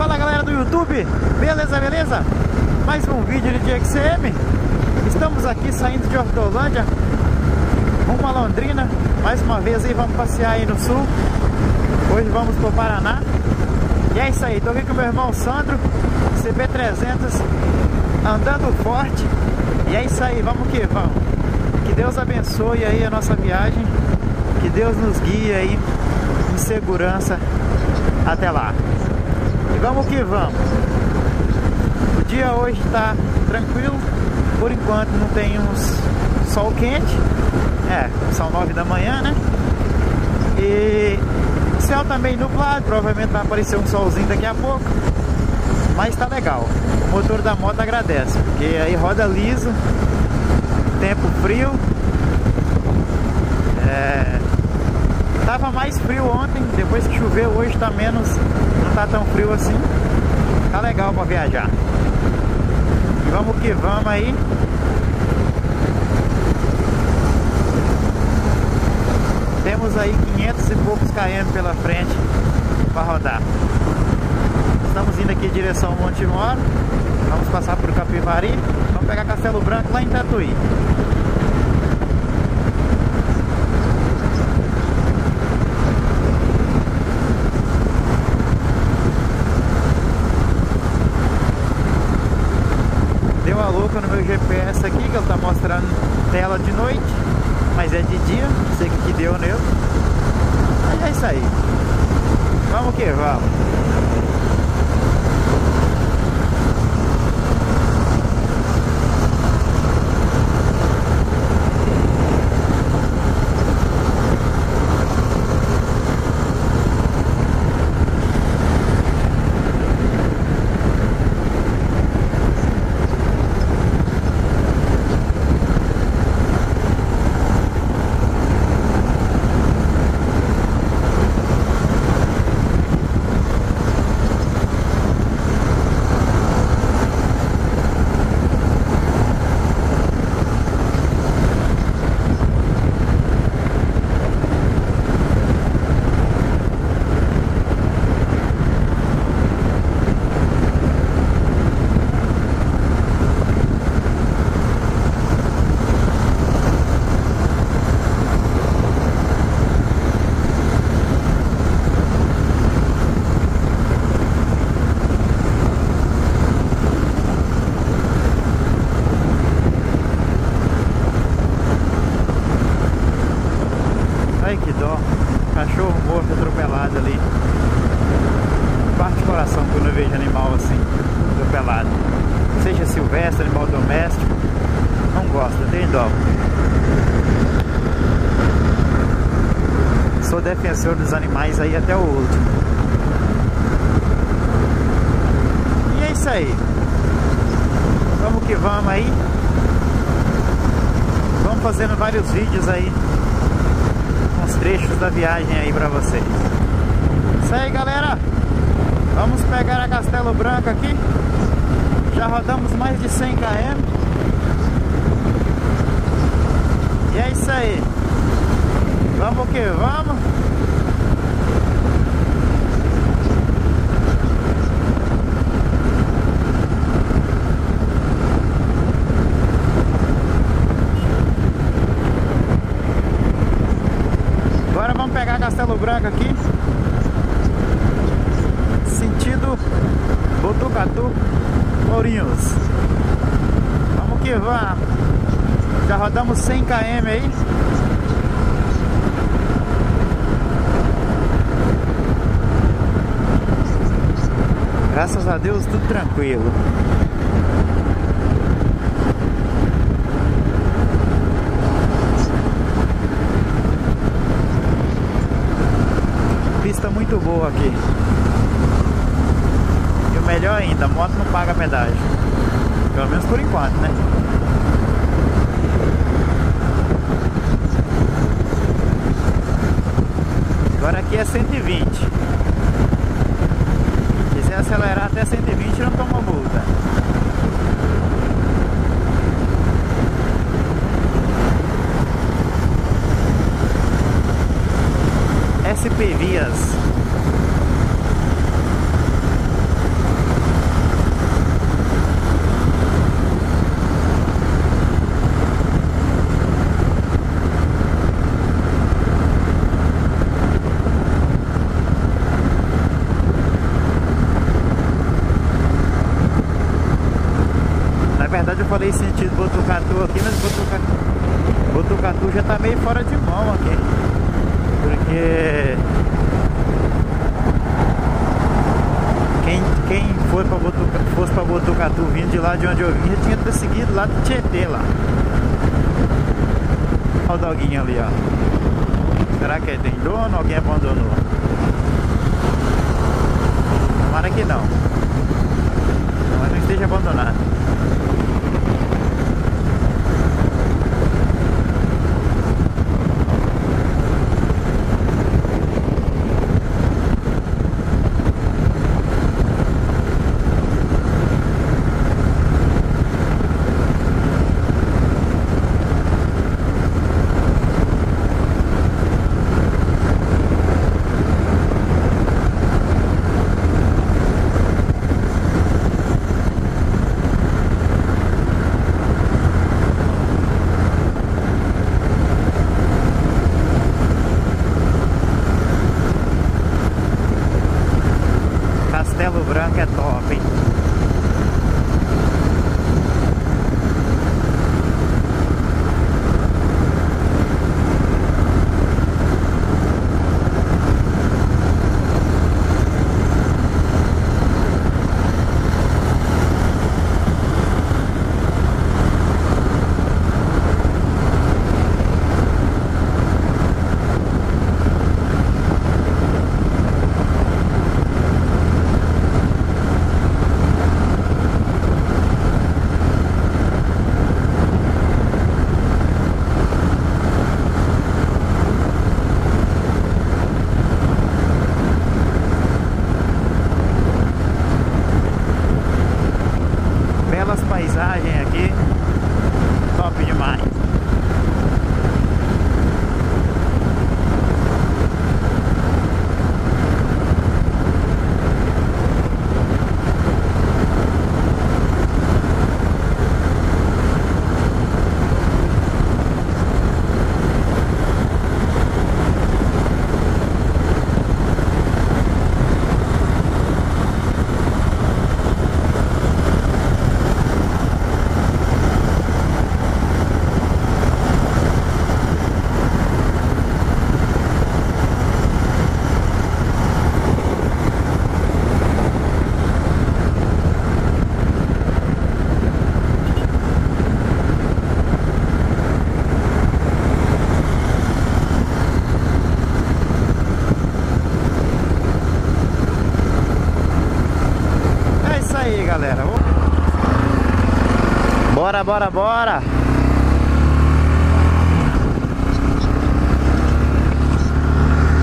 Fala galera do YouTube, beleza, beleza? Mais um vídeo de XCM Estamos aqui saindo de Hortolândia Rumo a Londrina. Mais uma vez aí, vamos passear aí no sul. Hoje vamos pro Paraná. E é isso aí, tô aqui com meu irmão Sandro CB300 Andando forte. E é isso aí, vamos que vamos. Que Deus abençoe aí a nossa viagem. Que Deus nos guie aí Em segurança. Até lá vamos que vamos. O dia hoje está tranquilo. Por enquanto não temos sol quente. É, são nove da manhã, né? E o céu tá meio nublado. Provavelmente vai aparecer um solzinho daqui a pouco. Mas tá legal. O motor da moto agradece. Porque aí roda liso. Tempo frio. É, Tava mais frio ontem, depois que choveu hoje tá menos, não tá tão frio assim. Tá legal para viajar. E vamos que vamos aí. Temos aí 500 e poucos km pela frente para rodar. Estamos indo aqui em direção ao Monte Moro. Vamos passar por Capivari. Vamos pegar Castelo Branco lá em Tatuí. Louca no meu GPS aqui, que ele tá mostrando tela de noite, mas é de dia, não sei o que, deu nele. Mas é isso aí. Vamos que vamos. Defensor dos animais aí até o último. E é isso aí. Vamos que vamos aí. Vamos fazendo vários vídeos aí uns trechos da viagem aí pra vocês. Isso aí, galera. Vamos pegar a Castelo Branco aqui. Já rodamos mais de 100 km. E é isso aí. Vamos que vamos. Agora vamos pegar Castelo Branco aqui. Sentido Botucatu. Ourinhos Vamos que vamos. Já rodamos 100 km aí. Graças a Deus tudo tranquilo pista muito boa aqui. E o melhor ainda, a moto não paga pedágio. Pelo menos por enquanto, né? Agora aqui é 120. Se quiser acelerar até 120 não toma multa. SP Vias. falei sentido Botucatu aqui, mas Botucatu, Botucatu já tá meio fora de mão aqui. Porque quem, quem for pra Botucatu, fosse pra Botucatu vindo de lá de onde eu já tinha ter seguido lá do Tietê lá. Olha o doguinho ali, ó. Será que tem dono ou alguém abandonou? Tomara que não. Mas não esteja abandonado. Bora, bora, bora.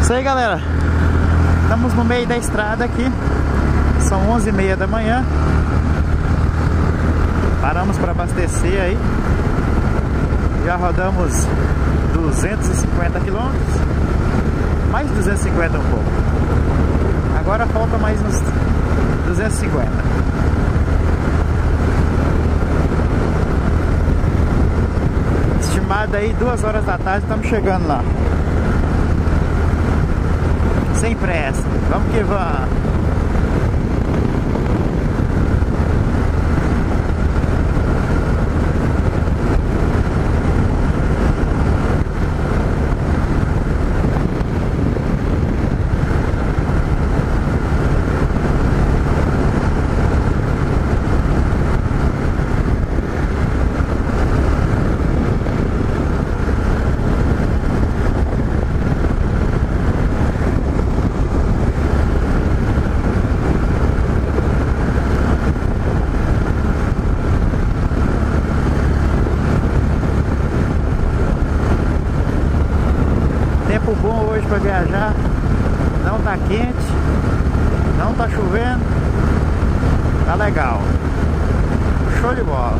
Isso aí, galera. Estamos no meio da estrada aqui. São 11h30 da manhã. Paramos para abastecer aí. Já rodamos 250 quilômetros. Mais 250 um pouco. Agora falta mais uns 250. Estimado aí, duas horas da tarde, estamos chegando lá. Sem pressa. Vamos que vamos. Tempo bom hoje para viajar. Não tá quente, não tá chovendo. Tá legal. Show de bola.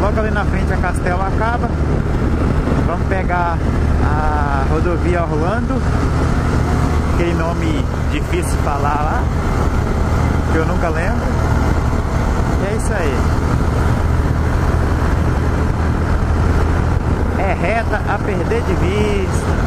Logo ali na frente a Castelo acaba. Vamos pegar rodovia Orlando, aquele nome difícil de falar lá, que eu nunca lembro. E é isso aí. reta a perder de vista.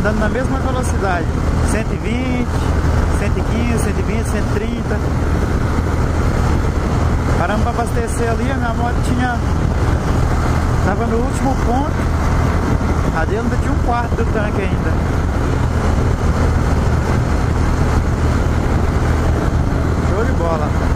andando na mesma velocidade 120, 115, 120, 130 Abastecer ali, a minha moto tinha Tava no último ponto. A dele ainda tinha um quarto do tanque ainda. Show de bola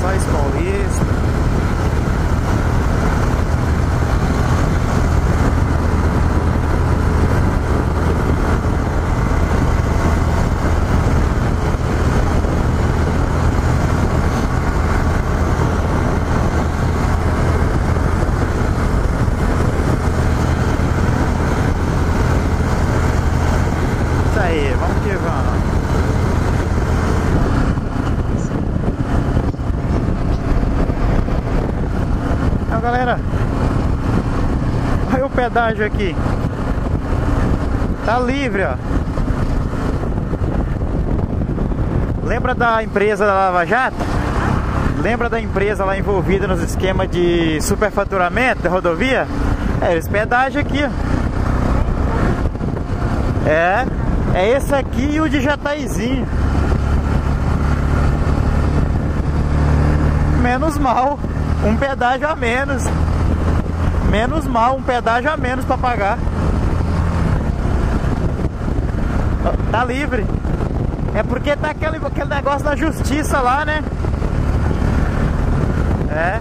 Lençóis Paulista. Galera. Olha o pedágio aqui. Tá livre, ó. Lembra da empresa da Lava Jato? Lembra da empresa lá envolvida nos esquemas de superfaturamento da rodovia? É esse pedágio aqui, ó. É, é esse aqui e o de Jataizinho. Menos mal um pedágio a menos. Menos mal, um pedágio a menos para pagar. Tá livre. É porque tá aquele, aquele negócio da justiça lá, né? É.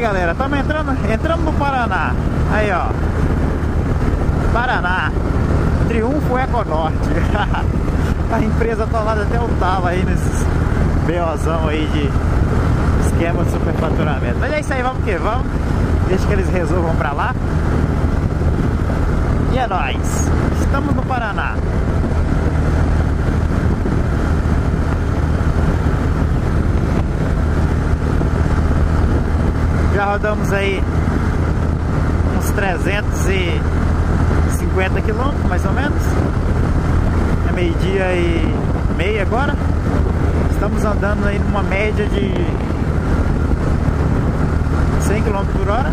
galera, estamos entrando, entramos no Paraná. Aí, ó. Paraná. Triunfo Econorte. a empresa atolada até o talo aí nesses BOzão aí de esquema de superfaturamento. Mas é isso aí, vamos que vamos. Deixa que eles resolvam pra lá. E é nóis. Estamos no Paraná. Já rodamos aí uns 350 quilômetros, mais ou menos. É meio-dia e meia agora. Estamos andando aí numa média de 100 km por hora.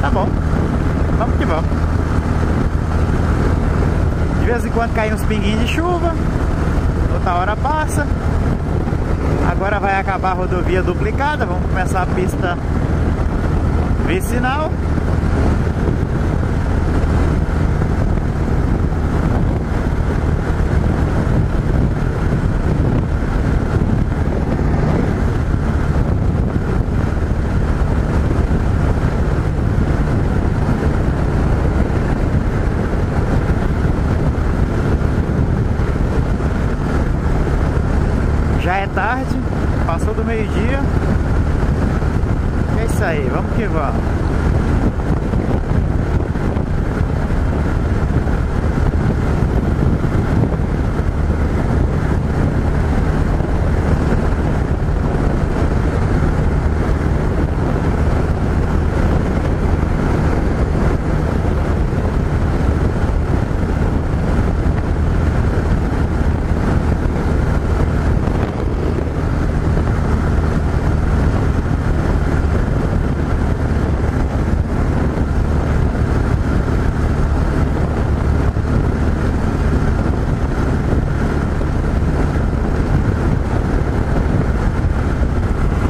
Tá bom. Vamos que vamos. De vez em quando cai uns pinguinhos de chuva. Outra hora passa. Agora vai acabar a rodovia duplicada, vamos começar a pista vicinal. Já é tarde, passou do meio-dia. É isso isso aí, vamos que vamos.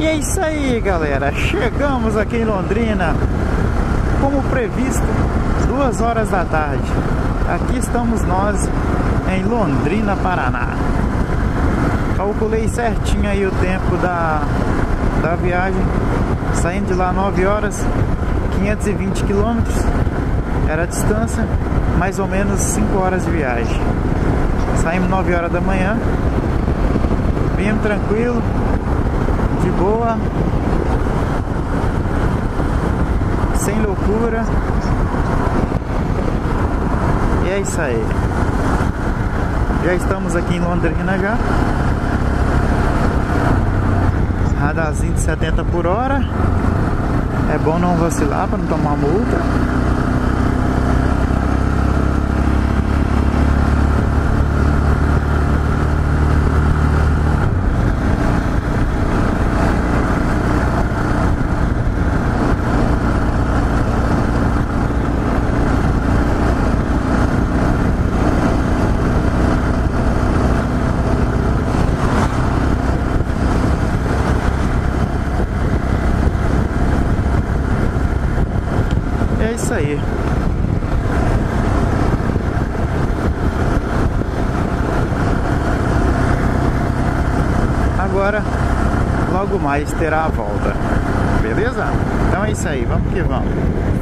E é isso aí, galera. Chegamos aqui em Londrina, como previsto, duas horas da tarde. Aqui estamos nós em Londrina, Paraná. Calculei certinho aí o tempo da, da viagem. Saindo de lá 9 horas, 520 quilômetros. Era a distância, mais ou menos 5 horas de viagem. Saímos 9 horas da manhã. Viemos tranquilo, de boa, sem loucura. E é isso aí. Já estamos aqui em Londrina já. Radarzinho de 70 por hora. É bom não vacilar para não tomar multa. é isso aí. Agora, logo mais terá a volta. Beleza? Então é isso aí, vamos que vamos.